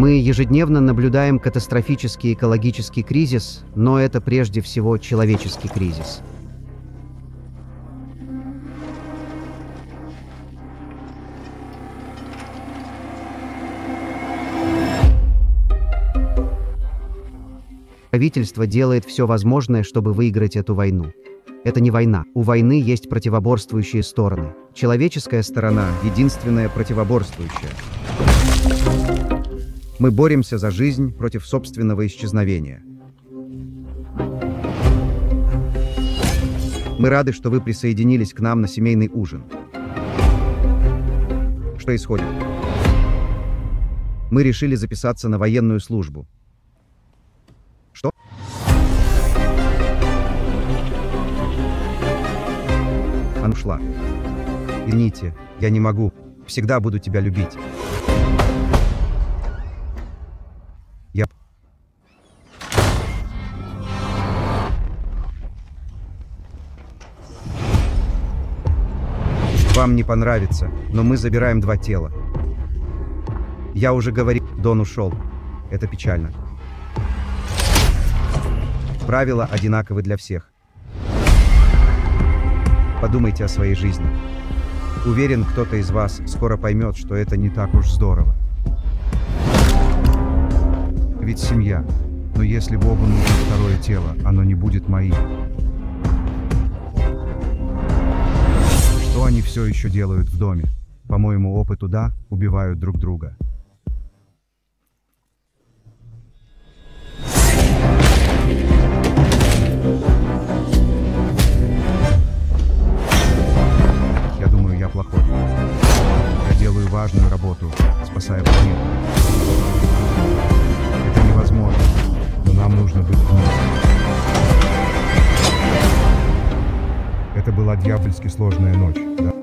Мы ежедневно наблюдаем катастрофический экологический кризис, но это прежде всего человеческий кризис. Правительство делает все возможное, чтобы выиграть эту войну. Это не война. У войны есть противоборствующие стороны. Человеческая сторона — единственная противоборствующая. Мы боремся за жизнь против собственного исчезновения. Мы рады, что вы присоединились к нам на семейный ужин. Что происходит? Мы решили записаться на военную службу. Что? Она ушла. Извините, я не могу. Всегда буду тебя любить. Вам не понравится, но мы забираем два тела. Я уже говорил, Дон ушел. Это печально. Правила одинаковы для всех. Подумайте о своей жизни. Уверен, кто-то из вас скоро поймет, что это не так уж здорово. Ведь семья. Но если Богу нужно второе тело, оно не будет моим. Они все еще делают в доме? По моему опыту, да, убивают друг друга. Я думаю, я плохой. Я делаю важную работу, спасая планету. Это невозможно, но нам нужно быть вместе. Это была дьявольски сложная ночь, да?